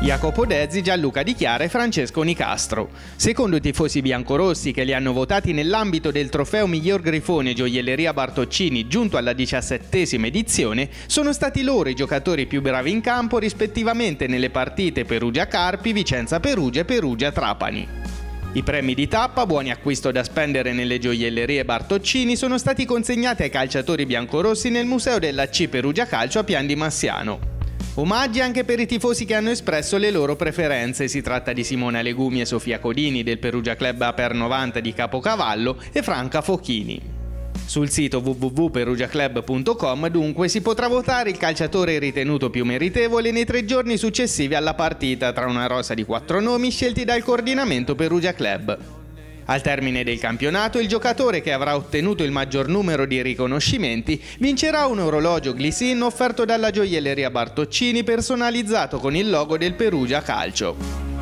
Jacopo Dezzi, Gianluca Di Chiara e Francesco Nicastro. Secondo i tifosi biancorossi che li hanno votati nell'ambito del trofeo miglior grifone Gioielleria Bartoccini giunto alla diciassettesima edizione, sono stati loro i giocatori più bravi in campo rispettivamente nelle partite Perugia Carpi, Vicenza Perugia e Perugia Trapani. I premi di tappa, buoni acquisto da spendere nelle gioiellerie Bartoccini, sono stati consegnati ai calciatori biancorossi nel Museo della C Perugia Calcio a Pian di Massiano. Omaggi anche per i tifosi che hanno espresso le loro preferenze. Si tratta di Simona Legumi e Sofia Codini del Perugia Club Aper 90 di Capocavallo e Franca Fochini. Sul sito www.perugiaclub.com dunque si potrà votare il calciatore ritenuto più meritevole nei tre giorni successivi alla partita tra una rosa di quattro nomi scelti dal coordinamento Perugia Club. Al termine del campionato, il giocatore che avrà ottenuto il maggior numero di riconoscimenti vincerà un orologio Glycin offerto dalla gioielleria Bartoccini personalizzato con il logo del Perugia Calcio.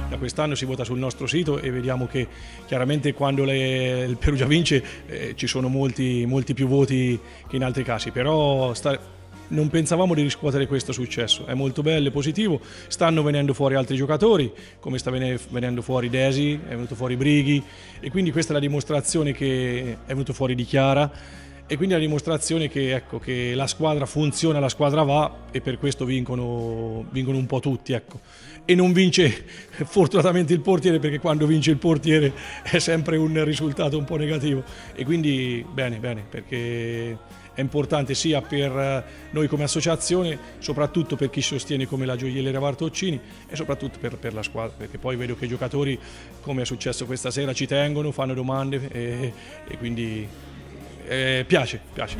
Da quest'anno si vota sul nostro sito e vediamo che chiaramente quando le, il Perugia vince eh, ci sono molti, molti, più voti che in altri casi, però sta, non pensavamo di riscuotere questo successo, è molto bello, è positivo, stanno venendo fuori altri giocatori, come sta venendo fuori Desi, è venuto fuori Brighi. E quindi questa è la dimostrazione che è venuto fuori di Chiara e quindi la dimostrazione che, ecco, che, la squadra funziona, la squadra va e per questo vincono, vincono un po' tutti. Ecco. E non vince fortunatamente il portiere perché quando vince il portiere è sempre un risultato un po' negativo e quindi bene, bene, perché è importante sia per eh, noi come associazione, soprattutto per chi sostiene come la gioielleria Bartoccini e soprattutto per, per, la squadra, perché poi vedo che i giocatori, come è successo questa sera, ci tengono, fanno domande e, e quindi eh, piace, piace.